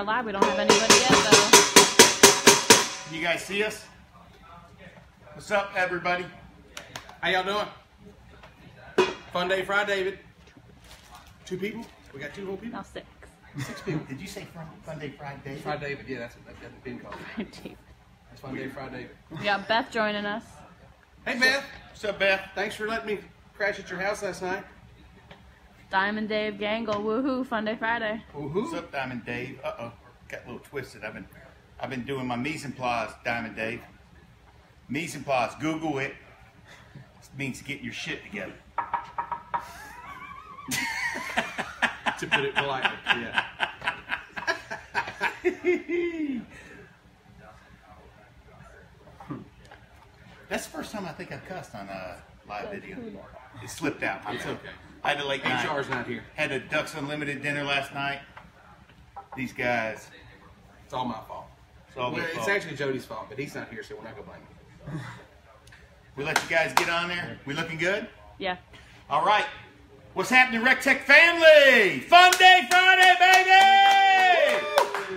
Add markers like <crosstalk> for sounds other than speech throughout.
live? We are live. We don't have anybody yet, though. You guys see us? What's up, everybody? How y'all doing? Fun day, Friday, David. Two people? We got two whole people? Now six. Six people. Did you say Fun, Fun Day Friday? Fry David, yeah, that's what that's been called. Friday. That's Fun day, Fry David. We got Beth joining us. Hey, Beth. What's up, Beth? Thanks for letting me crash at your house last night. Diamond Dave Gangle. Woohoo. Fun Day Friday. What's up, Diamond Dave? Uh oh, got a little twisted. I've been, I've been doing my mise en place, Diamond Dave. Mise en place. Google it. It means get your shit together. <laughs> to put it politely, yeah. <laughs> That's the first time I think I've cussed on a live video. It slipped out. my It's okay. I had a late night. HR's not here. Had a Ducks Unlimited dinner last night. These guys. It's all my fault. It's all Well, their it's fault. actually Jody's fault, but he's not here, so we're not going to blame him. <laughs> We let you guys get on there. We looking good? Yeah. All right. What's happening, RecTec family? Fun Day Friday,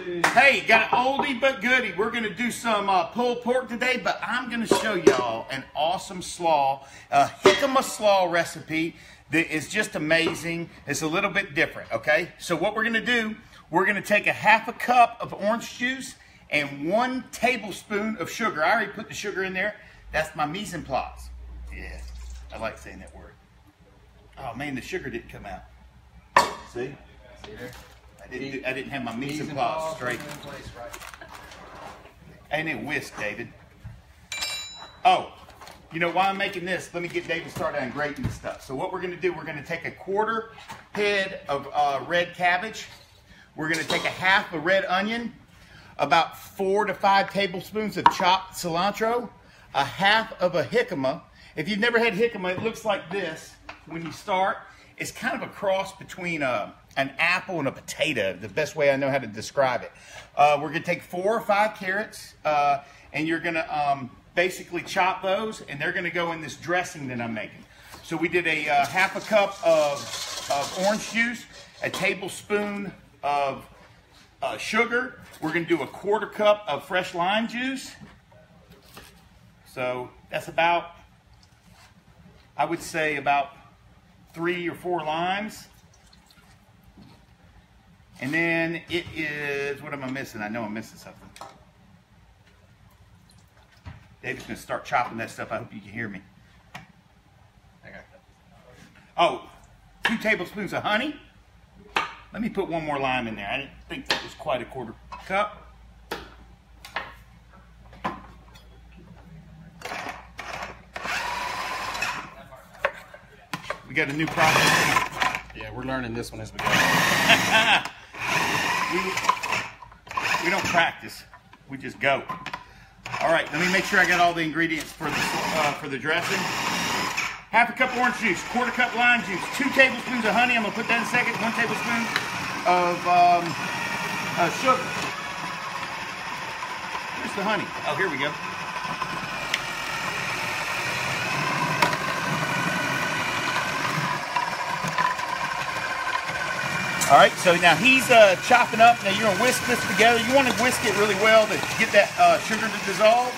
baby! Hey, got an oldie but goodie. We're gonna do some uh, pulled pork today, but I'm gonna show y'all an awesome slaw, a jicama slaw recipe that is just amazing. It's a little bit different, okay? So what we're gonna do, we're gonna take a half a cup of orange juice and one tablespoon of sugar. I already put the sugar in there. That's my mise en place. Yeah, I like saying that word. Oh man, the sugar didn't come out. See? See there? I didn't. Do, I didn't have my mise Mise en en place place straight. place, right. And it whisk, David. Oh, you know why I'm making this? Let me get David started on grating the stuff. So what we're going to do, we're going to take a quarter head of uh, red cabbage. We're going to take a half a red onion, about four to five tablespoons of chopped cilantro, a half of a jicama. If you've never had jicama, it looks like this when you start. It's kind of a cross between a, an apple and a potato, the best way I know how to describe it. Uh, we're going to take four or five carrots, uh, and you're going to um, basically chop those, and they're going to go in this dressing that I'm making. So we did a uh, half a cup of, of orange juice, a tablespoon of uh, sugar. We're going to do a quarter cup of fresh lime juice. So that's about, I would say about three or four limes. And then it is, what am I missing? I know I'm missing something. David's to start chopping that stuff. I hope you can hear me. I got that. Oh, two tablespoons of honey. Let me put one more lime in there. I didn't think that was quite a quarter cup. We got a new process. Yeah, we're learning this one as we go. <laughs> We, we don't practice. We just go. All right, let me make sure I got all the ingredients for the uh, for the dressing. Half a cup orange juice, quarter cup lime juice, two tablespoons of honey. I'm gonna put that in a second. One tablespoon of um, uh, sugar. Where's the honey? Oh, here we go. All right, so now he's uh, chopping up. Now you're gonna whisk this together. You want to whisk it really well to get that uh, sugar to dissolve.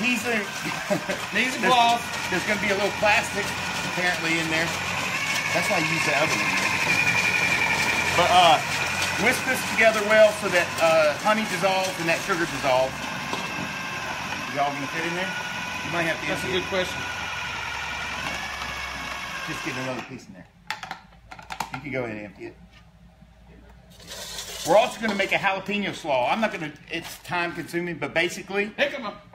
He's a, Knees and there's, there's gonna be a little plastic apparently in there. That's why I use the oven. But uh, whisk this together well so that uh, honey dissolves and that sugar dissolves. Y'all gonna fit in there? You might have to That's a empty it. good question. Just get another piece in there. You can go ahead and empty it. We're also going to make a jalapeno slaw. I'm not going to. It's time consuming, but basically, Pick 'em up.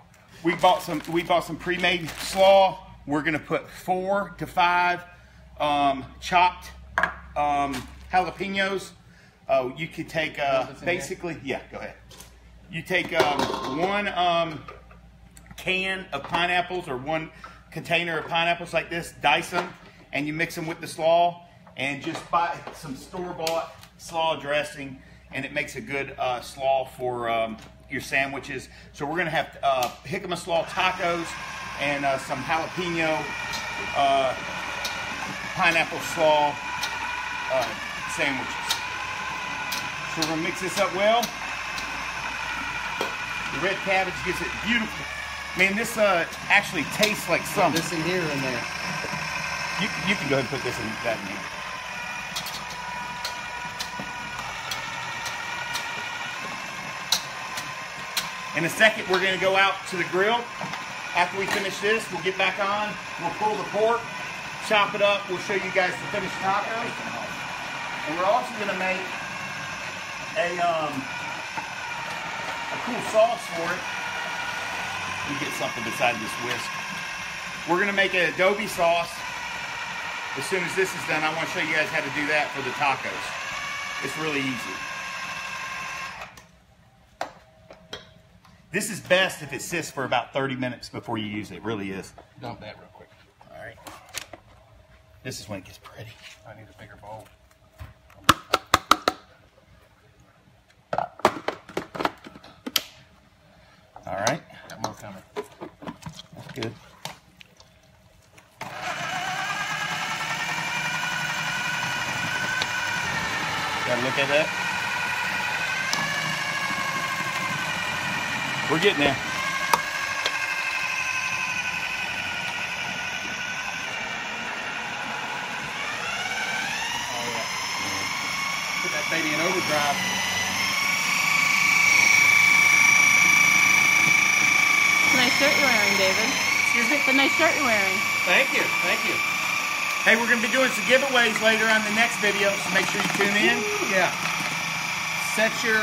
we bought some. We bought some pre-made slaw. We're going to put four to five um, chopped um, jalapenos. Uh, you could take uh, What's there? basically. Yeah, go ahead. You take um, one um, can of pineapples or one container of pineapples like this, dice them, and you mix them with the slaw, and just buy some store-bought slaw dressing, and it makes a good uh, slaw for um, your sandwiches. So we're gonna have uh, jicama slaw tacos and uh, some jalapeno uh, pineapple slaw uh, sandwiches. So we're gonna mix this up well. The red cabbage gives it beautiful. Man, this uh, actually tastes like summer. This in here and there. You, you can go ahead and put this in that in here. In a second, we're going to go out to the grill. After we finish this, we'll get back on. We'll pull the pork, chop it up. We'll show you guys the finished tacos. And we're also going to make a, um, a cool sauce for it. Let me get something beside this whisk. We're going to make an adobo sauce as soon as this is done, I want to show you guys how to do that for the tacos. It's really easy. This is best if it sits for about 30 minutes before you use it. It really is. Dump that real quick. All right. This is when it gets pretty. I need a bigger bowl. All right. Got more coming. That's good. Gotta look at that. We're getting there. Oh yeah. Put that baby in overdrive. It's a nice shirt you're wearing, David. Excuse me? It's a nice shirt you're wearing. Thank you. Thank you. Hey, we're gonna be doing some giveaways later on the next video, so make sure you tune in. Yeah. Set your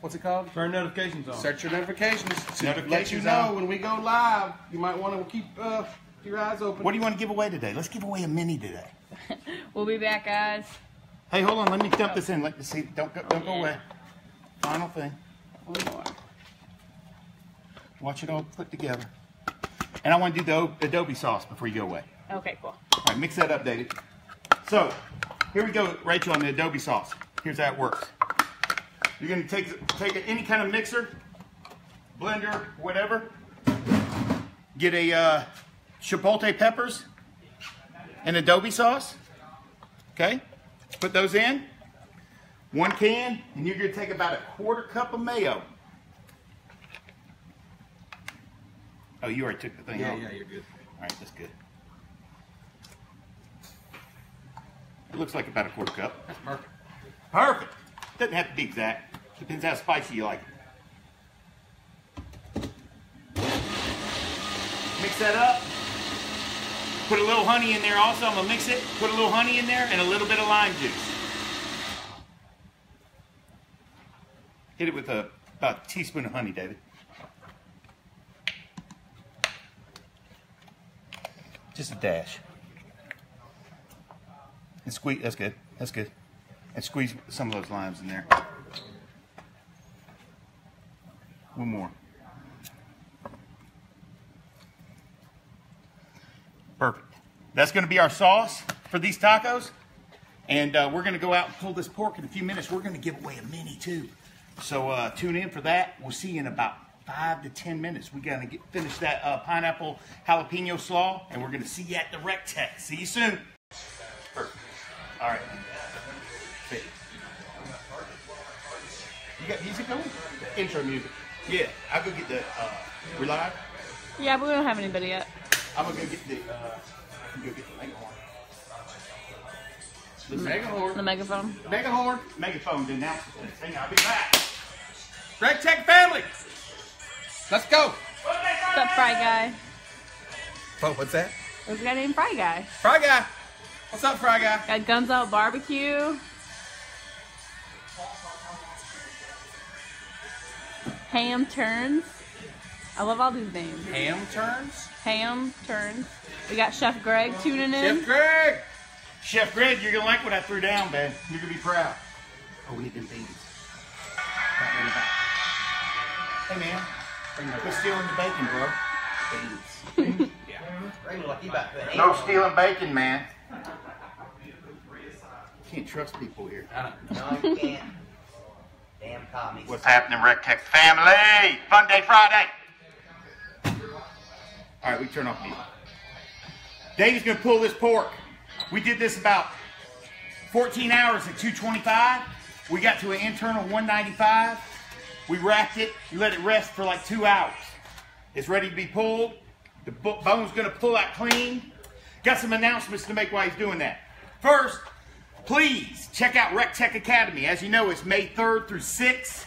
what's it called? Turn notifications on. Set your notifications to let you know on. when we go live. You might want to keep uh, your eyes open. What do you want to give away today? Let's give away a mini today. <laughs> We'll be back, guys. Hey, hold on. Let me dump this in. Let me see. Don't go. Don't go away. Final thing. One more. Watch it all put together. And I want to do the adobo sauce before you go away. Okay, cool. All right, mix that up, David. So, here we go, Rachel, on the adobo sauce. Here's how it works. You're gonna take take any kind of mixer, blender, whatever. Get a uh, chipotle peppers and adobo sauce. Okay, put those in. One can, and you're gonna take about a quarter cup of mayo. Oh, you already took the thing Yeah, off. yeah, you're good. All right, that's good. It looks like about a quarter cup. That's perfect. Perfect. Doesn't have to be exact. Depends how spicy you like it. Mix that up. Put a little honey in there also. I'm gonna mix it. Put a little honey in there and a little bit of lime juice. Hit it with a about a teaspoon of honey, David. Just a dash. And squeeze. That's good. That's good. And squeeze some of those limes in there. One more. Perfect. That's going to be our sauce for these tacos. And uh, we're going to go out and pull this pork in a few minutes. We're going to give away a mini too. So uh, tune in for that. We'll see you in about five to ten minutes. We're going to get finish that uh, pineapple jalapeno slaw, and we're going to see you at the Rec Tec. See you soon. Perfect. All right. You got music going? Intro music. Yeah, I'll go get the. Uh, we live? Yeah, but we don't have anybody yet. I'm gonna go get the. Uh, go get the megaphone. The Megahorn. The megaphone. Megahorn. Megaphone to announce this thing. I'll be back. Rec Tec family. Let's go. What's up, Fry Guy? Oh, what's that? There's a guy named Fry Guy. Fry guy. What's up, Fry guy? Got Guns Out Barbecue. Ham Turns. I love all these names. Ham turns. Ham Turns. We got Chef Greg tuning in. Chef Greg. Chef Greg, you're gonna like what I threw down, man. You're gonna be proud. Oh, we need them babies. Right in the back. Hey, man. Quit stealing the bacon, bro. Babies. <laughs> No stealing bacon, man. Can't trust people here. I don't, No, I can't. Damn commies. What's happening, Rec Tec family? Fun Day Friday. All right, we turn off mute. Dave's gonna pull this pork. We did this about 14 hours at 225. We got to an internal 195. We wrapped it. We let it rest for like two hours. It's ready to be pulled. The bone's gonna pull out clean. Got some announcements to make while he's doing that. First, please check out Rec Tec Academy. As you know, it's May 3rd through 6th.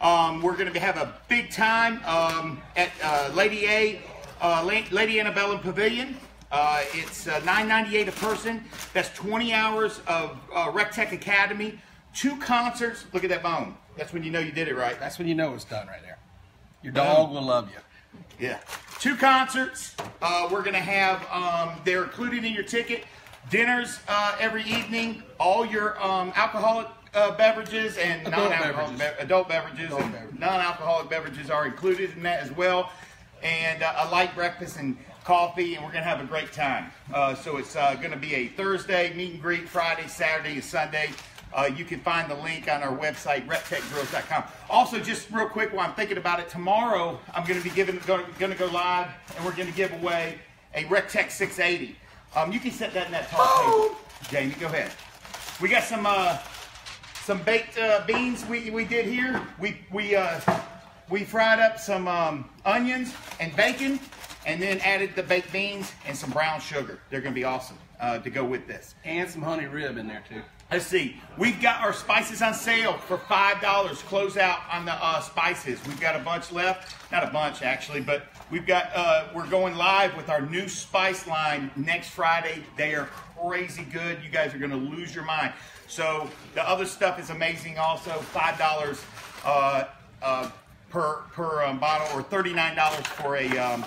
Um, we're going to have a big time um, at uh, Lady A, uh, La- Lady Antebellum Pavilion. Uh, it's uh, $9.98 a person. That's 20 hours of uh, Rec Tec Academy. Two concerts. Look at that bone. That's when you know you did it right. That's when you know it's done right there. Your dog will love you. Yeah. Two concerts. Uh, we're going to have, um, they're included in your ticket. Dinners uh, every evening. All your um, alcoholic uh, beverages and Adult non-alcoholic beverages. be- adult beverages Adult and beverages. non-alcoholic beverages are included in that as well. And uh, a light breakfast and coffee, and we're going to have a great time. Uh, so it's uh, going to be a Thursday meet and greet, Friday, Saturday, and Sunday. Uh, you can find the link on our website, rectecgrills.com. Also, just real quick while I'm thinking about it, tomorrow I'm going to be giving, going to go live, and we're going to give away a RecTec 680. Um, you can set that in that top table. Jamie, go ahead. We got some uh, some baked uh, beans we, we did here. We we uh, we fried up some um, onions and bacon, and then added the baked beans and some brown sugar. They're going to be awesome uh, to go with this. And some honey rib in there too. Let's see. We've got our spices on sale for five dollars. Close out on the uh, spices. We've got a bunch left. Not a bunch actually, but we've got. Uh, we're going live with our new spice line next Friday. They are crazy good. You guys are going to lose your mind. So the other stuff is amazing. Also, five dollars uh, uh, per per um, bottle, or thirty nine dollars for a um,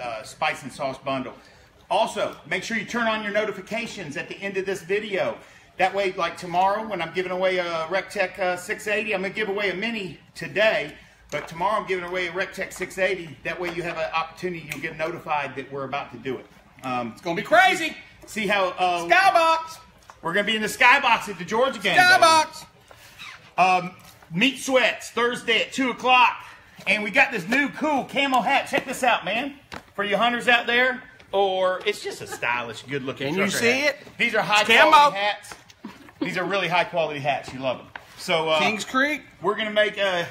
uh, spice and sauce bundle. Also, make sure you turn on your notifications at the end of this video. That way, like tomorrow, when I'm giving away a RecTec uh, 680, I'm gonna give away a mini today, but tomorrow I'm giving away a RecTec 680. That way you have an opportunity, you'll get notified that we're about to do it. Um, It's gonna be crazy. see how uh, Skybox. we're gonna be in the skybox at the Georgia game. Skybox. Um, Meat Sweats Thursday at two o'clock, and we got this new cool camo hat. Check this out, man, for you hunters out there. Or it's just a stylish, good-looking. Can you see hat. it? These are high camo. quality hats. These are really high quality hats. You love them. So uh, Kings Creek. we're gonna make a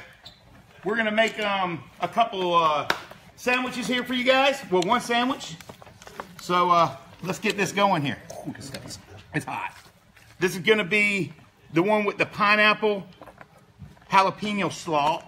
we're gonna make um, a couple uh, sandwiches here for you guys. Well, one sandwich. So uh, let's get this going here. It's hot. This is gonna be the one with the pineapple jalapeno slaw.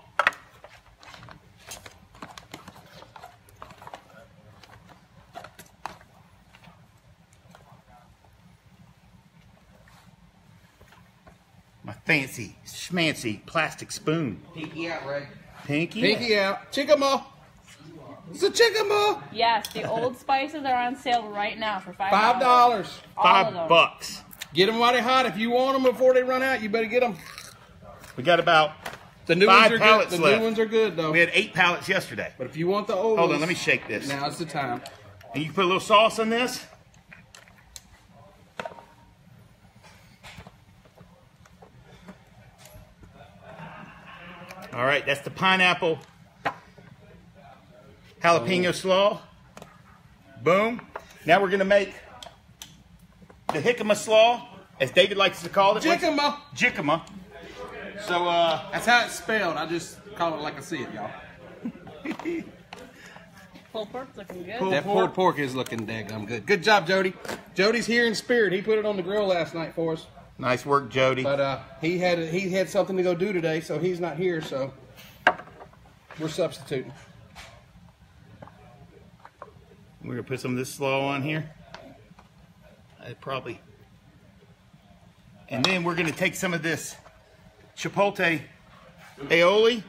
Fancy, schmancy plastic spoon. Pinky out, Ray. Pinky. Pinky out. Chickama. It's a chickama. Yes, the old spices are on sale right now for $5. Five dollars. Five bucks. Get them while they're hot. If you want them before they run out, you better get them. We got about. The new Five ones are pallets good. The left. new ones are good though. We had eight pallets yesterday. But if you want the old Hold on, let me shake this. Now's the time. And you can put a little sauce on this. All right, that's the pineapple jalapeno slaw. Boom. Now we're gonna make the jicama slaw, as David likes to call it. Chickama. Jicama. So, uh, That's how it's spelled. I just call it like I see it, y'all. <laughs> Pulled pork's looking good. Pulled That pulled pork is looking daggum good. Good job, Jody. Jody's here in spirit. He put it on the grill last night for us. Nice work, Jody. But uh, he had he had something to go do today, so he's not here. So we're substituting. We're gonna put some of this slaw on here. I probably. And then we're gonna take some of this chipotle aioli.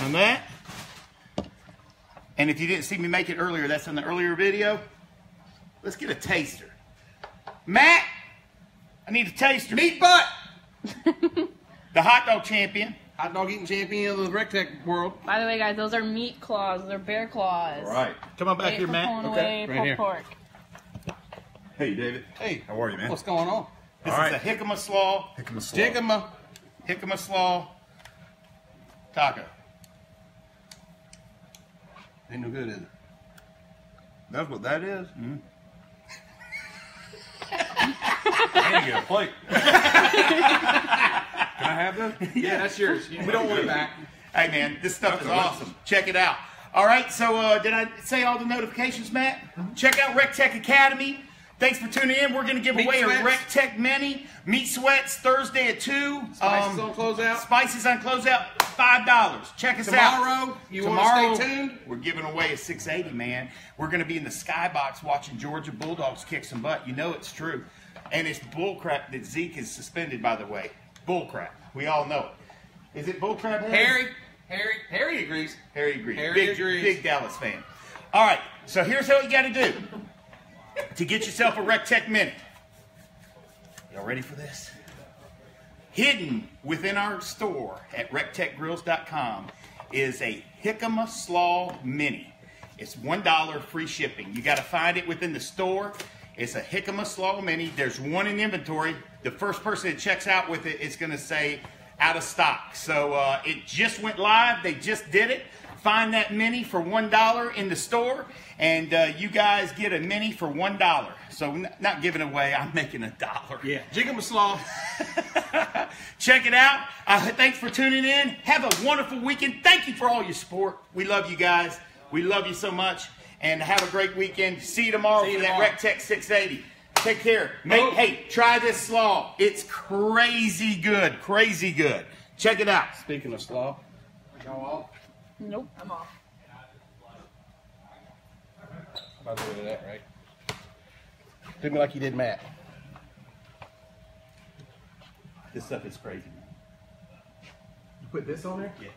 On that. And if you didn't see me make it earlier, that's in the earlier video. Let's get a taster. Matt, I need a taster. Meat butt. <laughs> The hot dog champion. Hot dog eating champion of the RecTec world. By the way, guys, those are meat claws. They're bear claws. All right. Come on back Great here, Matt. Okay, away right here. pork. Hey, David. Hey, How are you, man? what's going on? This All is right. a jicama slaw, Jicama slaw. Jicama. jicama slaw taco. Ain't no good, is it? That's what that is? Mm-hmm. I need to get a plate. <laughs> Can I have this? <laughs> Yeah, that's yours. We don't want it back. Hey man, this stuff is That's all right. awesome. Check it out. All right, so uh, did I say all the notifications, Matt? Check out Rec Tec Academy. Thanks for tuning in. We're going to give Meat away Sweats. a Rec Tec Mini Meat Sweats Thursday at two. Spices Um, on closeout. Spices on closeout, five dollars. Check us out Tomorrow, you want Tomorrow, to stay tuned? We're giving away a 680, man. We're going to be in the skybox watching Georgia Bulldogs kick some butt. You know it's true, and it's bullcrap that Zeke is suspended. By the way, bullcrap. We all know it. Is it bullcrap? Harry? Harry, Harry, Harry agrees. Harry agrees. Harry big, agrees. big Dallas fan. All right, so here's what you got to do to get yourself a Rec Tec Mini. Y'all ready for this? Hidden within our store at rectecgrills.com is a Jicama Slaw Mini. It's $1 free shipping. You got to find it within the store. It's a Jicama Slaw Mini. There's one in inventory. The first person that checks out with it is going to say out of stock. So uh, it just went live. They just did it. Find that mini for $1 in the store, and uh, you guys get a mini for $1. So, not giving away, I'm making a dollar. Yeah, Jigga Slaw. <laughs> <laughs> Check it out. Uh, thanks for tuning in. Have a wonderful weekend. Thank you for all your support. We love you guys. We love you so much. And have a great weekend. See you tomorrow See you for that tomorrow. Rec Tec 680. Take care. Make, Oh. Hey, try this slaw. It's crazy good. Crazy good. Check it out. Speaking of slaw, y'all off? Nope. I'm off. By the way, that right? Do me like you did Matt. This stuff is crazy. You put this on there? Yeah.